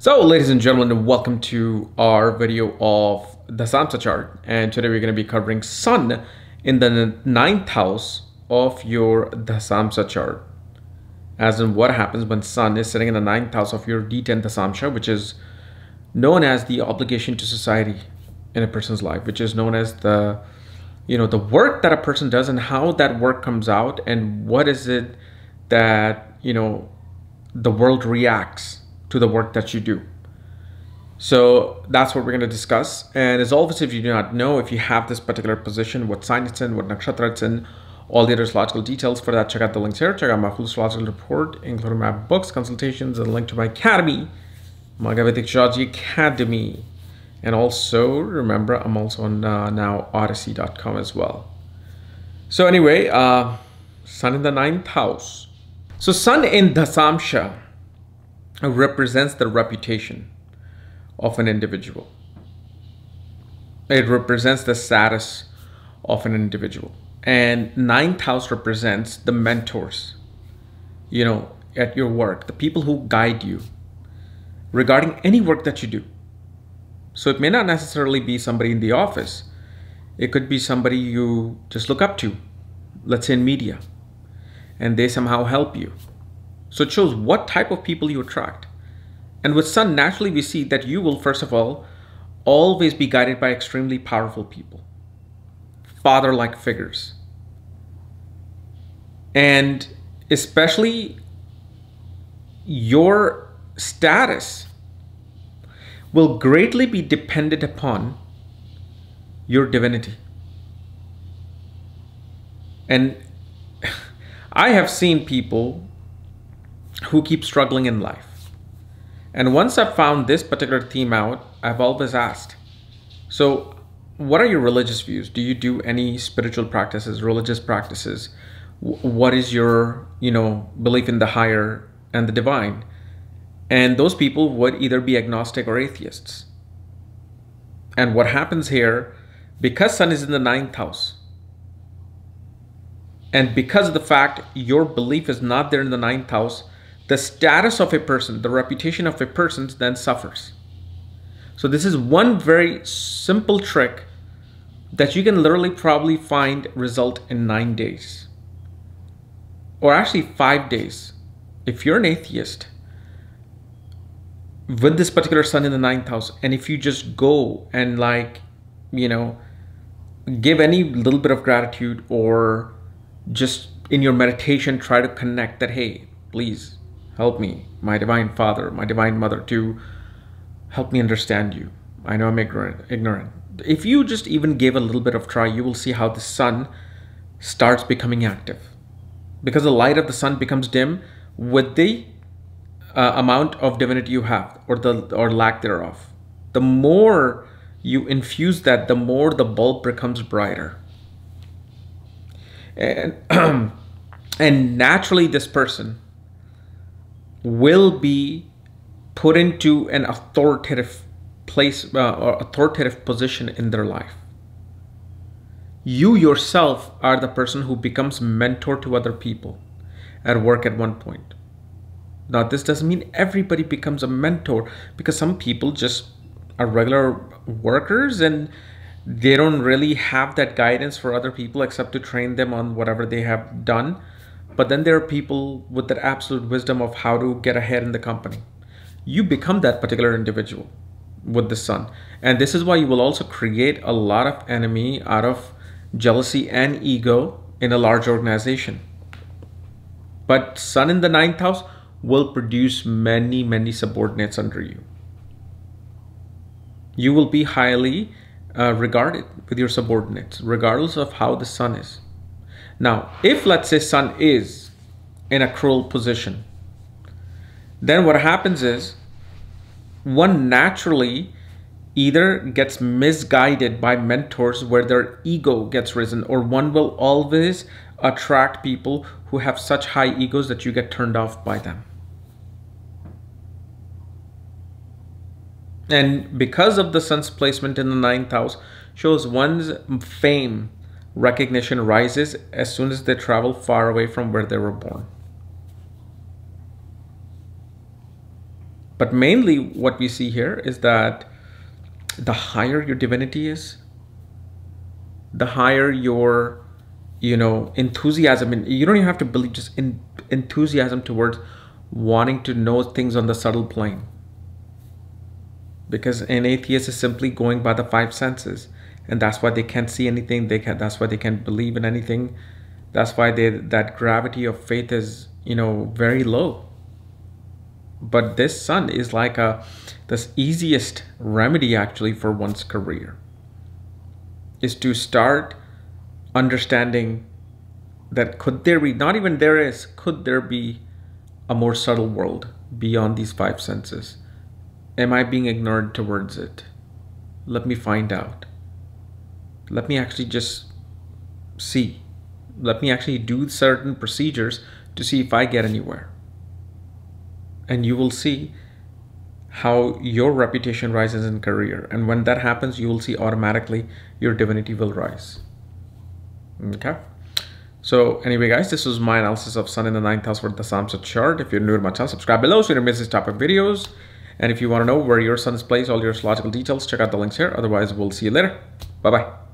So ladies and gentlemen, welcome to our video of Dasamsa chart. And today we're going to be covering Sun in the ninth house of your Dasamsa chart. As in what happens when Sun is sitting in the ninth house of your D10 Dasamsha, which is known as the obligation to society in a person's life, which is known as the you know the work that a person does and how that work comes out and what is it that you know the world reacts to the work that you do. So that's what we're going to discuss. And as always, if you do not know, if you have this particular position, what sign it's in, what nakshatra it's in, all the other astrological details for that, check out the links here. Check out my full astrological report, including my books, consultations, and a link to my academy, Magavitic Astrology Academy. And also, remember, I'm also on uh, now odyssey.com as well. So anyway, uh, Sun in the ninth house. So Sun in Dasamsha represents the reputation of an individual. It represents the status of an individual. And ninth house represents the mentors, you know, at your work, the people who guide you regarding any work that you do. So it may not necessarily be somebody in the office. It could be somebody you just look up to, let's say in media, and they somehow help you so it shows what type of people you attract. And with Sun, naturally, we see that you will, first of all, always be guided by extremely powerful people, father like figures. And especially your status will greatly be dependent upon your divinity. And I have seen people who keep struggling in life. And once I've found this particular theme out, I've always asked, so what are your religious views? Do you do any spiritual practices, religious practices? What is your, you know, belief in the higher and the divine? And those people would either be agnostic or atheists. And what happens here, because Sun is in the ninth house, and because of the fact your belief is not there in the ninth house, the status of a person, the reputation of a person then suffers. So this is one very simple trick that you can literally probably find result in nine days. Or actually five days. If you're an atheist, with this particular sun in the ninth house, and if you just go and like, you know, give any little bit of gratitude or just in your meditation try to connect that, hey, please Help me, my divine father, my divine mother, to help me understand you. I know I'm ignorant, ignorant. If you just even give a little bit of try, you will see how the sun starts becoming active. Because the light of the sun becomes dim with the uh, amount of divinity you have or the or lack thereof. The more you infuse that, the more the bulb becomes brighter. And and naturally this person will be put into an authoritative place uh, or authoritative position in their life. You yourself are the person who becomes mentor to other people at work at one point. Now, this doesn't mean everybody becomes a mentor because some people just are regular workers and they don't really have that guidance for other people except to train them on whatever they have done but then there are people with that absolute wisdom of how to get ahead in the company. You become that particular individual with the sun. And this is why you will also create a lot of enemy out of jealousy and ego in a large organization. But sun in the ninth house will produce many, many subordinates under you. You will be highly uh, regarded with your subordinates, regardless of how the sun is. Now, if let's say sun is in a cruel position, then what happens is one naturally either gets misguided by mentors where their ego gets risen, or one will always attract people who have such high egos that you get turned off by them. And because of the sun's placement in the ninth house, shows one's fame recognition rises as soon as they travel far away from where they were born. But mainly what we see here is that the higher your divinity is, the higher your, you know, enthusiasm. And you don't even have to believe, just in, enthusiasm towards wanting to know things on the subtle plane. Because an atheist is simply going by the five senses. And that's why they can't see anything. They can that's why they can't believe in anything. That's why they that gravity of faith is, you know, very low. But this sun is like a this easiest remedy actually for one's career is to start understanding that could there be not even there is could there be a more subtle world beyond these five senses am i being ignored towards it let me find out let me actually just see. Let me actually do certain procedures to see if i get anywhere. And you will see how your reputation rises in career. And when that happens you will see automatically your divinity will rise. Okay? So anyway guys this was my analysis of sun in the ninth house for Dasamsa chart. If you're new to my channel subscribe below so you don't miss this type of videos. And if you want to know where your sun is placed all your astrological details check out the links here. Otherwise we'll see you later. Bye bye